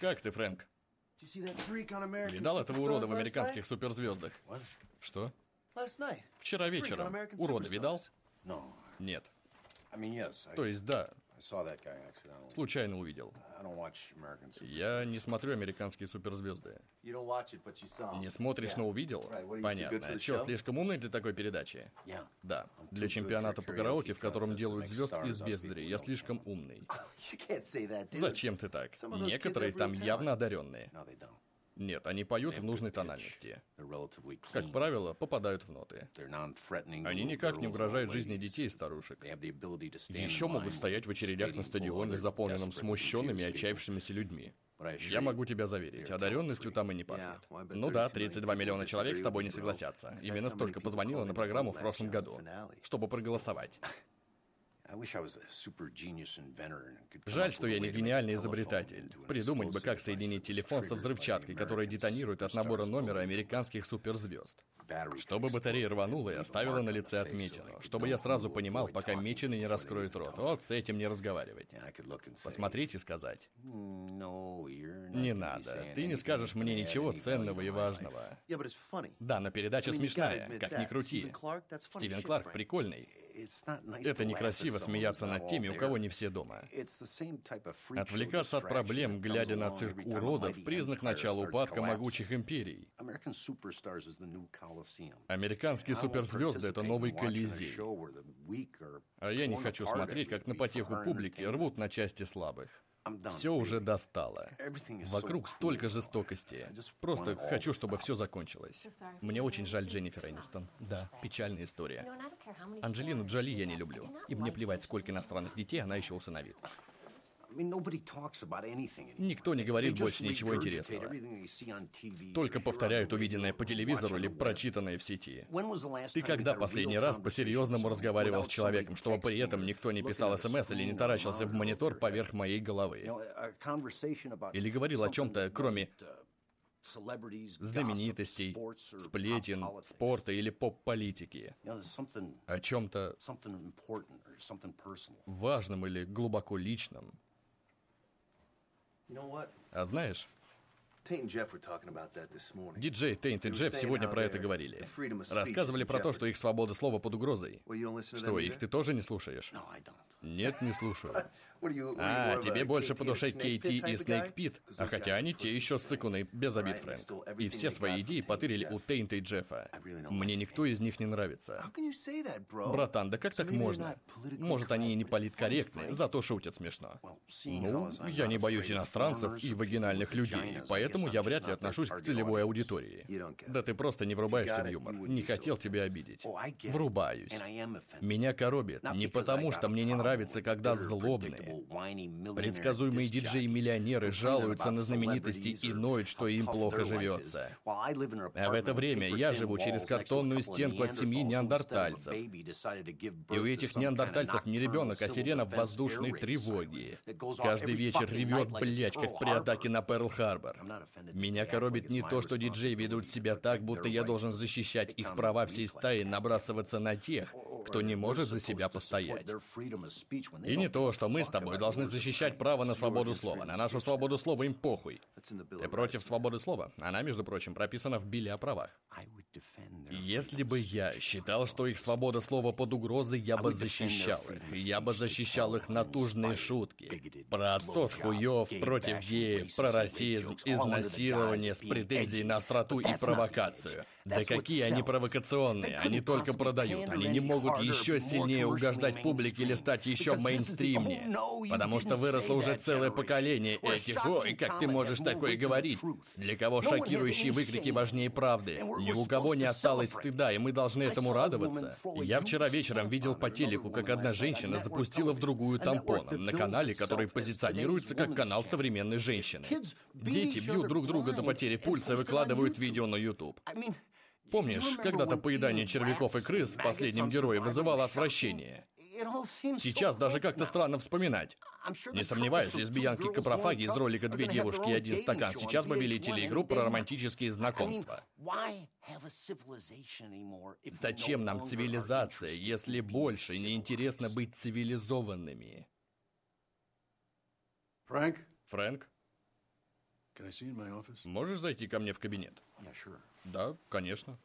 Как ты, Фрэнк? Видал этого урода в американских суперзвездах? Что? Вчера вечером. Урода видал? Нет. То есть да, Случайно увидел. I don't watch American Super. Я не смотрю американские суперзвезды. You don't watch it, but you saw. him. Не смотришь, но увидел? Понятно. show? слишком умный для такой передачи? Да. Для чемпионата по караоке, в котором делают звезд из бездарей, я слишком умный. Зачем ты так? Некоторые там явно одаренные. Нет, они поют в нужной тональности. Как правило, попадают в ноты. Они никак не угрожают жизни детей и старушек. Еще могут стоять в очередях на стадионе, заполненном смущенными и отчаявшимся людьми. Я могу тебя заверить, одаренностью там и не пахнет. Ну да, 32 миллиона человек с тобой не согласятся. Именно столько позвонило на программу в прошлом году, чтобы проголосовать. Жаль, что я не гениальный изобретатель. Придумать бы, как соединить телефон со взрывчаткой, которая детонирует от набора номера американских суперзвезд. Чтобы батарея рванула и оставила на лице отметину, чтобы я сразу понимал, пока меченый не раскроет рот. Вот с этим не разговаривать. Посмотреть и сказать. Не надо, ты не скажешь мне ничего ценного и важного. Да, но передача смешная, как ни крути. Стивен Кларк прикольный. Это некрасиво смеяться над теми, у кого не все дома. Отвлекаться от проблем, глядя на цирк уродов, признак начала упадка могучих империй. Американские суперзвезды — это новый Колизей. А я не хочу смотреть, как на потеху публики рвут на части слабых. Все уже достало. Вокруг столько жестокости. Просто хочу, чтобы все закончилось. Мне очень жаль Дженнифер Энистон. Да, печальная история. Анджелину Джоли я не люблю. И мне плевать, сколько иностранных детей она еще усыновит. Никто не говорит больше ничего интересного. Только повторяют увиденное по телевизору или прочитанное в сети. Ты когда последний раз по-серьезному разговаривал с человеком, чтобы при этом никто не писал СМС или не таращился в монитор поверх моей головы? Или говорил о чем-то, кроме uh, знаменитостей, сплетен, спорта или поп-политики. О чем-то важном или глубоко личном. You know what? That's nice. Диджей Тейнт и Джефф сегодня про это говорили. Рассказывали про то, что их свобода слова под угрозой. Что, их ты тоже не слушаешь? Нет, не слушаю. А, тебе больше по душе Кейти и Снейк? Пит. А хотя они те еще pussy. ссыкуны, без обид, Фрэнк. И все свои идеи потырили у. Тейнта и Джеффа. Мне никто из них не нравится. Братан, да как так можно? Может, они и не политкорректны, зато шутят смешно. Ну, я не боюсь иностранцев и вагинальных людей, I поэтому я вряд ли отношусь к целевой аудитории. Да ты просто не врубаешься в юмор. Не хотел тебя обидеть. Oh. Врубаюсь. Меня коробит не потому, что мне не нравится, когда злобные, предсказуемые диджеи-миллионеры жалуются на celebrities и ноют, что им плохо живется. А в это время я живу через картонную стенку от семьи неандертальцев. И у этих неандертальцев не ребенок, а сирена defense воздушной off Каждый вечер ревет, блять, как при атаке на Перл-Харбор. Меня коробит не то, что диджеи ведут себя так, будто я должен защищать их права всей стаи, набрасываться на тех, кто не может за себя постоять. И не то, что мы с тобой должны защищать право на свободу слова. На нашу свободу слова им похуй. Ты против свободы слова? Она, между прочим, прописана в Билле о правах. Если бы я считал, что их свобода слова под угрозой, я бы защищал их. Я бы защищал их натужные шутки. Про отсос хуев, против геев, про расизм, изнасилование с претензией на остроту и провокацию. Да какие они провокационные, они только продают. Они не могут еще сильнее угождать публике или стать еще мейнстримнее. Потому что выросло уже целое поколение этих «Ой, как ты можешь такое говорить?» Для кого шокирующие выкрики важнее правды. Ни у кого не осталось стыда, и мы должны этому радоваться. Я вчера вечером видел по телеку, как одна женщина запустила в другую тампоном на канале, который позиционируется как канал современной женщины. Дети бьют друг друга до потери пульса и выкладывают видео на YouTube. Помнишь, когда-то поедание червяков и крыс в последнем герое вызывало отвращение? Сейчас даже как-то странно вспоминать. Не сомневаюсь, лесбиянки-капрофаги из ролика «Две девушки и один стакан» сейчас бы вели телеигру про романтические знакомства. Зачем нам цивилизация, если больше не интересно быть цивилизованными? Frank, Фрэнк? Можешь зайти ко мне в кабинет? Да, конечно.